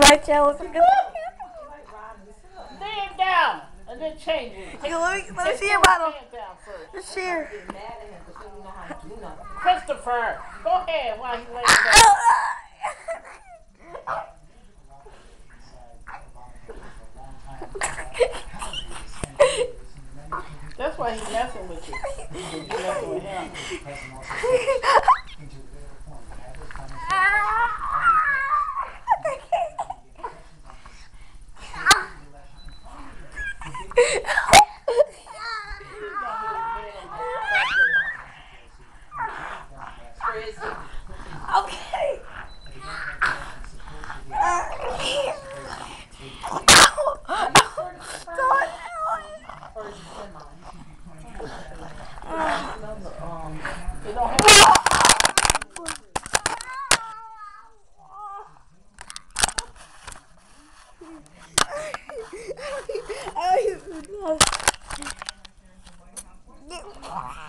my chalice. Lay it down and then change it. Take, Let me, let me see your bottle. hands down first. Just here. Christopher, go ahead while he lays down. That's why he's messing with you. You messing with him. okay. Oh.